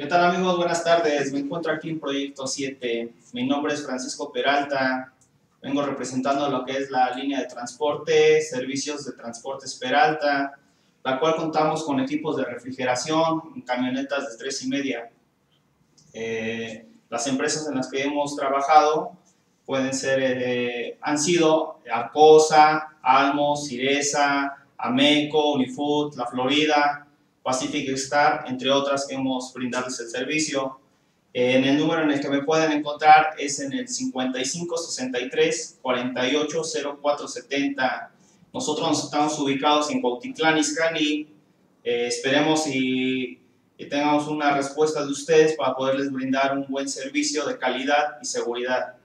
¿Qué tal amigos? Buenas tardes. Me encuentro aquí en Proyecto 7. Mi nombre es Francisco Peralta. Vengo representando lo que es la línea de transporte, servicios de transportes Peralta, la cual contamos con equipos de refrigeración, camionetas de tres y media. Eh, las empresas en las que hemos trabajado pueden ser, eh, han sido Arcosa, Almo, Ciresa, Ameco, Unifood, La Florida, Pacific Star, entre otras que hemos brindarles el servicio. En el número en el que me pueden encontrar es en el 5563 480470. Nosotros estamos ubicados en Cuautitlán, Izcalli. Eh, esperemos y, y tengamos una respuesta de ustedes para poderles brindar un buen servicio de calidad y seguridad.